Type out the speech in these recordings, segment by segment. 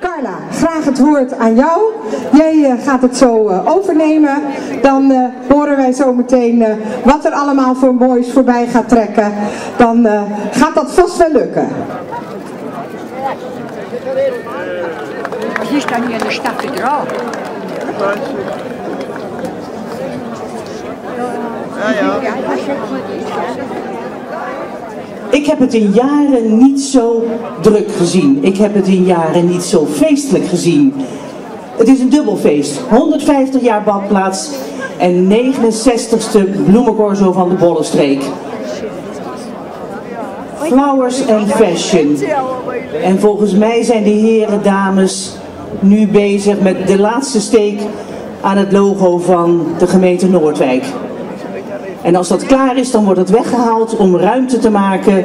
Carla, graag het woord aan jou. Jij eh, gaat het zo eh, overnemen. Dan eh, horen wij zo meteen wat er allemaal voor moois voorbij gaat trekken. Dan gaat dat vast wel lukken. Ist dann hier eine Staffel drauf? Ja, ja. Ik heb het in jaren niet zo druk gezien. Ik heb het in jaren niet zo feestelijk gezien. Het is een dubbelfeest. 150 jaar badplaats en 69ste bloemencorso van de Bollenstreek. Flowers and Fashion. En volgens mij zijn de heren, dames nu bezig met de laatste steek aan het logo van de gemeente Noordwijk. En als dat klaar is, dan wordt het weggehaald om ruimte te maken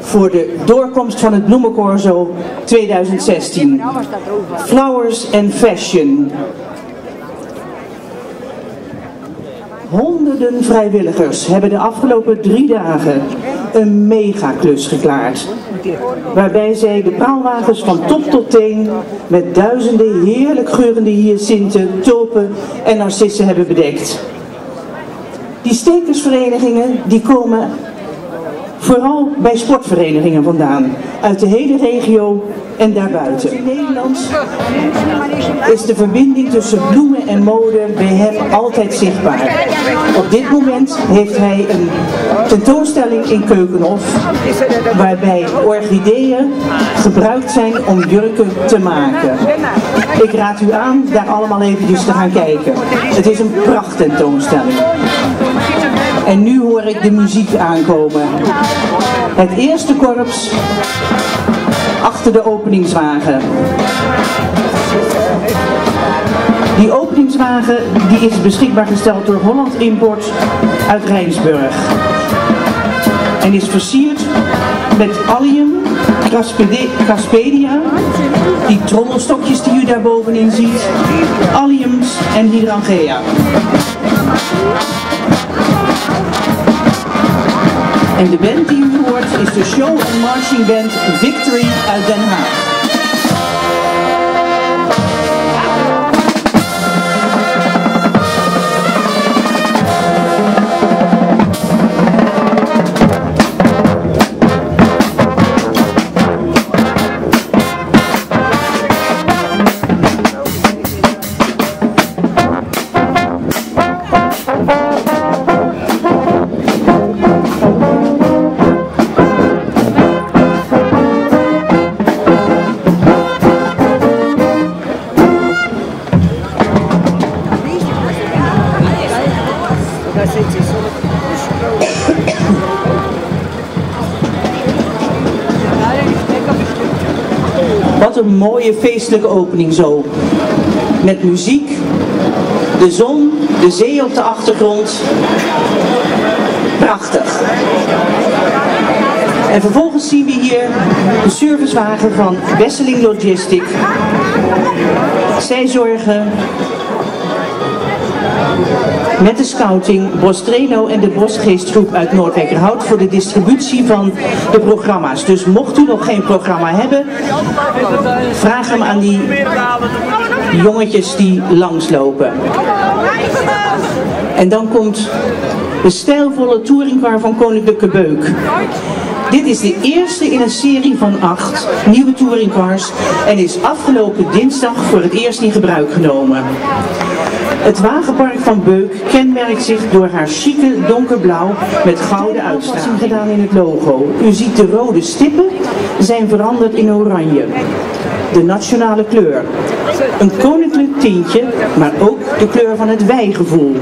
voor de doorkomst van het Bloemencorso 2016. Flowers and Fashion. Honderden vrijwilligers hebben de afgelopen drie dagen een megaklus geklaard. Waarbij zij de praalwagens van top tot teen met duizenden heerlijk geurende hyacinten, tulpen en narcissen hebben bedekt. Die stekersverenigingen die komen vooral bij sportverenigingen vandaan. Uit de hele regio en daarbuiten. In Nederland is de verbinding tussen bloemen en mode bij hem altijd zichtbaar. Op dit moment heeft hij een tentoonstelling in Keukenhof waarbij orchideeën gebruikt zijn om jurken te maken. Ik raad u aan daar allemaal eventjes te gaan kijken. Het is een prachttentoonstelling. En nu hoor ik de muziek aankomen. Het eerste korps achter de openingswagen. Die openingswagen die is beschikbaar gesteld door Holland Import uit Rijnsburg. En is versierd met allium, caspedia, die trommelstokjes die u daar bovenin ziet, alliums en hydrangea. En de band die u hoort is de show and marching band Victory uit Den Haag. Mooie feestelijke opening zo. Met muziek, de zon, de zee op de achtergrond. Prachtig. En vervolgens zien we hier de servicewagen van Wesseling Logistic. Zij zorgen met de scouting Bostreno en de Bosgeestgroep uit Noordwijkerhout voor de distributie van de programma's. Dus mocht u nog geen programma hebben, vraag hem aan die jongetjes die langslopen. En dan komt de stijlvolle touringcar van Koninklijke Beuk. Dit is de eerste in een serie van acht nieuwe touringcars en is afgelopen dinsdag voor het eerst in gebruik genomen. Het wagenpark van Beuk kenmerkt zich door haar chique donkerblauw met gouden uitstraling gedaan in het logo. U ziet de rode stippen zijn veranderd in oranje. De nationale kleur. Een koninklijk tintje, maar ook de kleur van het wijgevoel.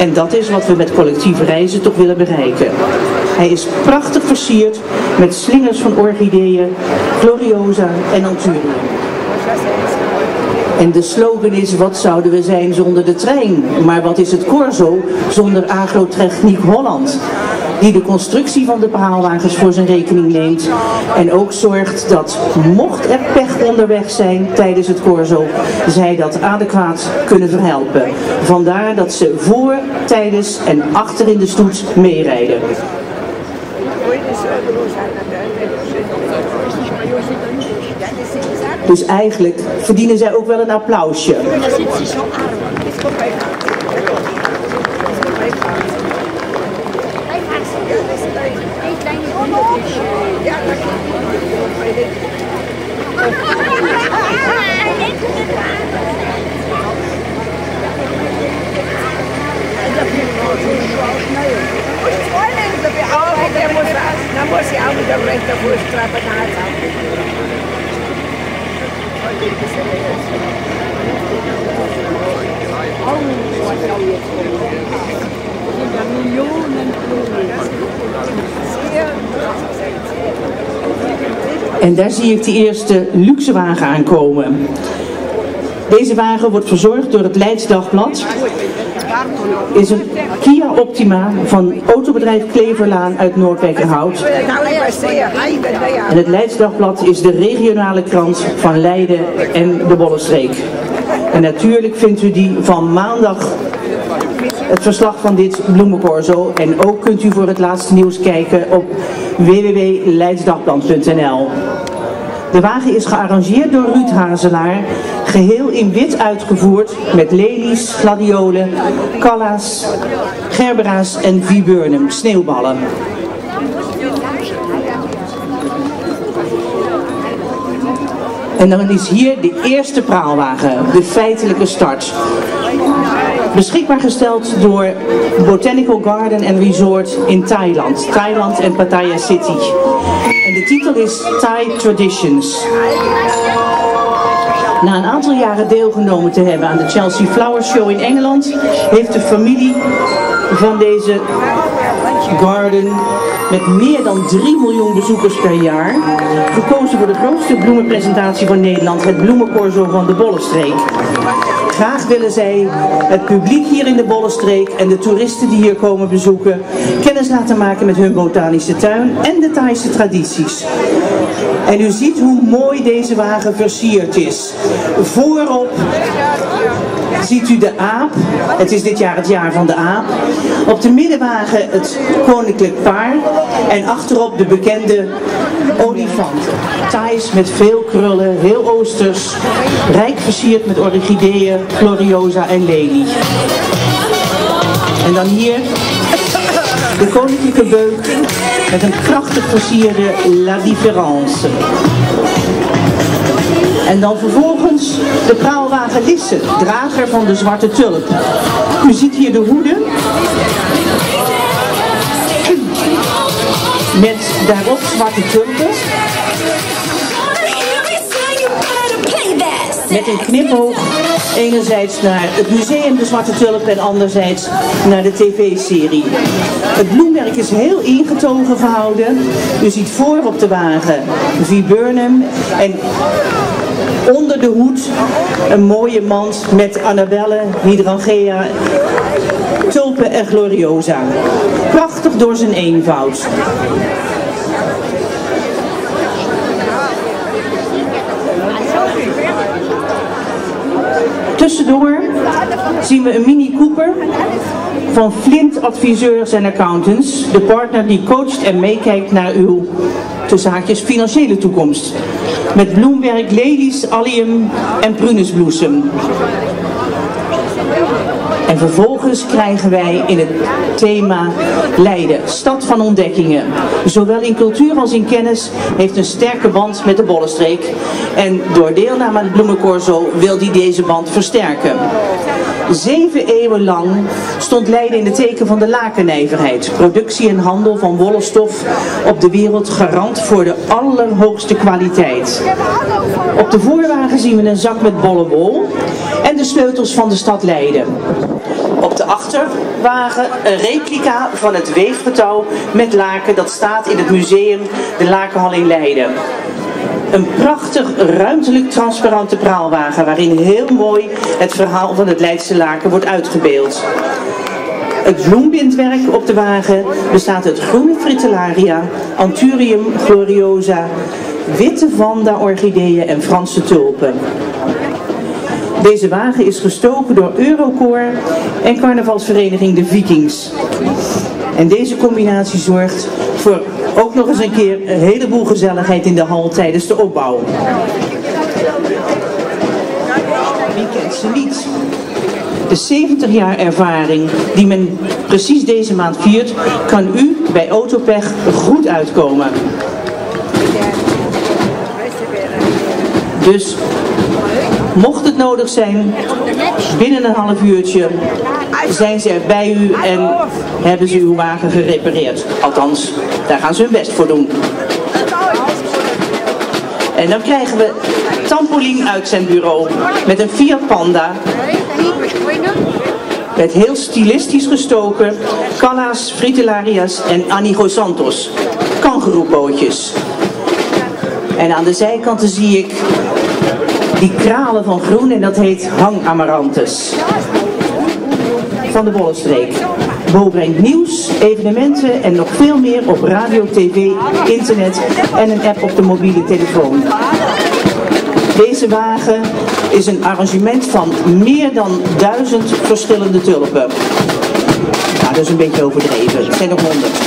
En dat is wat we met collectieve reizen toch willen bereiken. Hij is prachtig versierd met slingers van orchideeën, gloriosa en anturium. En de slogan is, wat zouden we zijn zonder de trein? Maar wat is het Corso zonder Agrotechniek Holland? Die de constructie van de paalwagens voor zijn rekening neemt. En ook zorgt dat, mocht er pech onderweg zijn tijdens het Corso, zij dat adequaat kunnen verhelpen. Vandaar dat ze voor, tijdens en achter in de stoet meerijden. Dus eigenlijk verdienen zij ook wel een applausje. Dan muss ich auch mit der rechten Fußtrappe nachlaufen. En daar zie ik de eerste luxe wagen aankomen. Deze wagen wordt verzorgd door het Leids Dagblad. Is een Kia Optima van autobedrijf Kleverlaan uit Noordwijkerhout. En het Leids Dagblad is de regionale krant van Leiden en de Bollenstreek. En natuurlijk vindt u die van maandag het verslag van dit bloemencorso. En ook kunt u voor het laatste nieuws kijken op www.leidsdagblad.nl. De wagen is gearrangeerd door Ruud Hazelaar, geheel in wit uitgevoerd met lelies, gladiolen, calla's, gerbera's en viburnum, sneeuwballen. En dan is hier de eerste praalwagen, de feitelijke start. Beschikbaar gesteld door Botanical Garden and Resort in Thailand. Thailand en Pattaya City. En de titel is Thai Traditions. Na een aantal jaren deelgenomen te hebben aan de Chelsea Flower Show in Engeland, heeft de familie van deze garden met meer dan 3 miljoen bezoekers per jaar gekozen voor de grootste bloemenpresentatie van Nederland, het bloemencorso van de Bollenstreek. Graag willen zij het publiek hier in de Bollenstreek en de toeristen die hier komen bezoeken kennis laten maken met hun botanische tuin en de Thaise tradities. En u ziet hoe mooi deze wagen versierd is. Voorop ziet u de aap. Het is dit jaar het jaar van de aap. Op de middenwagen het koninklijk paar. En achterop de bekende olifanten. Thais met veel krullen, heel oosters. Rijk versierd met orchideeën, gloriosa en lelie. En dan hier de koninklijke beuk met een prachtig versierde La Différence. En dan vervolgens de praalwagen Lisse, drager van de zwarte tulp. U ziet hier de hoeden. Met daarop zwarte tulpen. Met een knipoog enerzijds naar het museum De Zwarte Tulp en anderzijds naar de tv-serie. Het bloemwerk is heel ingetogen gehouden. U ziet voor op de wagen viburnum en onder de hoed een mooie mand met annabelle, hydrangea, tulpen en gloriosa. Prachtig door zijn eenvoud. Tussendoor zien we een Mini Cooper van Flint Adviseurs en Accountants. De partner die coacht en meekijkt naar uw tussen financiële toekomst. Met bloemwerk, lelies, allium en prunusbloesem. En vervolgens krijgen wij in het thema Leiden, stad van ontdekkingen. Zowel in cultuur als in kennis heeft een sterke band met de Bollenstreek. En door deelname aan het Bloemencorso wil die deze band versterken. Zeven eeuwen lang stond Leiden in het teken van de lakennijverheid. Productie en handel van wollenstof op de wereld garant voor de allerhoogste kwaliteit. Op de voorwagen zien we een zak met bolle wol en de sleutels van de stad Leiden. Op de achterwagen een replica van het weefgetouw met laken dat staat in het museum de Lakenhal in Leiden. Een prachtig ruimtelijk transparante praalwagen waarin heel mooi het verhaal van het Leidse laken wordt uitgebeeld. Het bloembindwerk op de wagen bestaat uit groene fritillaria, anthurium gloriosa, witte vanda orchideeën en Franse tulpen. Deze wagen is gestoken door Eurocore en carnavalsvereniging De Vikings. En deze combinatie zorgt voor ook nog eens een keer een heleboel gezelligheid in de hal tijdens de opbouw. Wie kent ze niet? De 70 jaar ervaring die men precies deze maand viert, kan u bij Autopech goed uitkomen. Dus mocht het nodig zijn, binnen een half uurtje zijn ze bij u en hebben ze uw wagen gerepareerd. Althans, daar gaan ze hun best voor doen. En dan krijgen we Tampolin uit zijn bureau met een Fiat Panda. Met heel stilistisch gestoken Callas, Fritellarias en Anigo Santos. Kangeroepootjes. En aan de zijkanten zie ik die kralen van groen en dat heet hangamaranthus. Van de Bollenstreek. Bo brengt nieuws, evenementen en nog veel meer op radio, tv, internet en een app op de mobiele telefoon. Deze wagen is een arrangement van meer dan duizend verschillende tulpen. Nou, dat is een beetje overdreven. Het zijn nog honderd.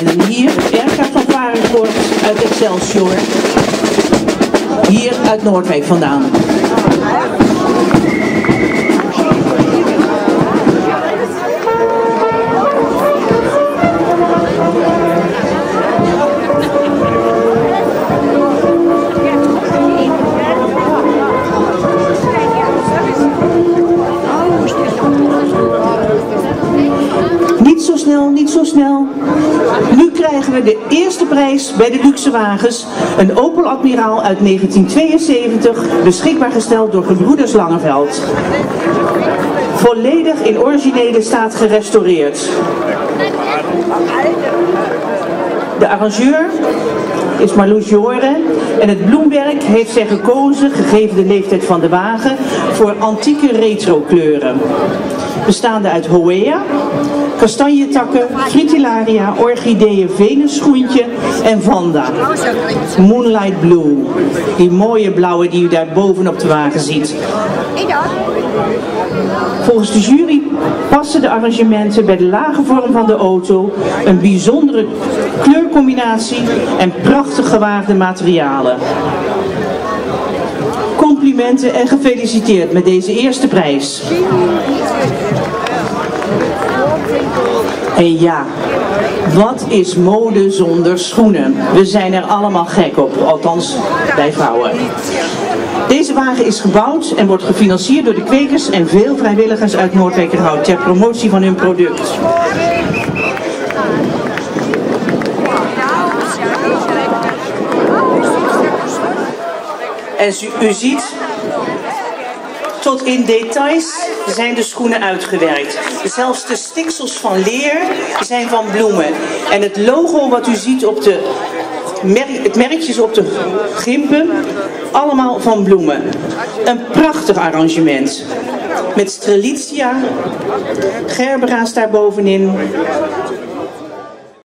En hier het RK van Varenkoort uit Excelsior. Hier uit Noordwijk vandaan. Bij de luxe wagens. Een Opel Admiraal uit 1972, beschikbaar gesteld door gebroeders Langeveld. Volledig in originele staat gerestaureerd. De arrangeur is Marloes Joren en het bloemwerk heeft zij gekozen, gegeven de leeftijd van de wagen, voor antieke retro kleuren. Bestaande uit hoea, kastanjetakken, fritillaria, orchideeën, venusschoentje en vanda. Moonlight Blue, die mooie blauwe die u daar bovenop de wagen ziet. Volgens de jury passen de arrangementen bij de lage vorm van de auto, een bijzondere kleurcombinatie en prachtig gewaagde materialen. Complimenten en gefeliciteerd met deze eerste prijs. En ja, wat is mode zonder schoenen? We zijn er allemaal gek op, althans wij vrouwen. Deze wagen is gebouwd en wordt gefinancierd door de kwekers en veel vrijwilligers uit Noordwijkerhout ter promotie van hun product. En u ziet, tot in details zijn de schoenen uitgewerkt. Zelfs de stiksels van leer zijn van bloemen. En het logo wat u ziet op de merk, het merkjes op de gimpen, allemaal van bloemen. Een prachtig arrangement. Met strelitzia, gerbera's daar bovenin,